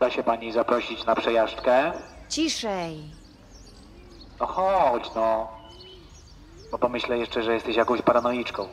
Da się pani zaprosić na przejażdżkę? Ciszej. No chodź, no. Bo pomyślę jeszcze, że jesteś jakąś paranoiczką.